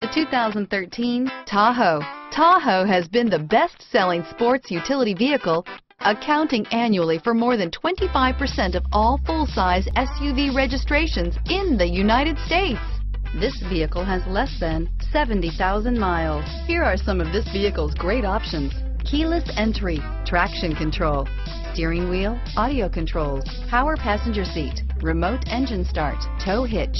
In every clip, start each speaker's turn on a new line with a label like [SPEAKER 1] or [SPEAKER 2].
[SPEAKER 1] The 2013 Tahoe. Tahoe has been the best-selling sports utility vehicle, accounting annually for more than 25% of all full-size SUV registrations in the United States. This vehicle has less than 70,000 miles. Here are some of this vehicle's great options. Keyless entry, traction control, steering wheel, audio controls, power passenger seat, remote engine start, tow hitch,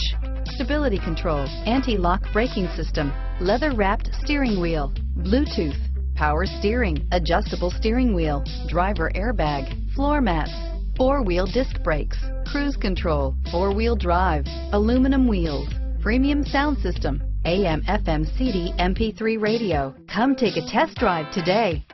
[SPEAKER 1] stability control, anti-lock braking system, leather-wrapped steering wheel, Bluetooth, power steering, adjustable steering wheel, driver airbag, floor mats, four-wheel disc brakes, cruise control, four-wheel drive, aluminum wheels, premium sound system, AM FM CD MP3 radio. Come take a test drive today.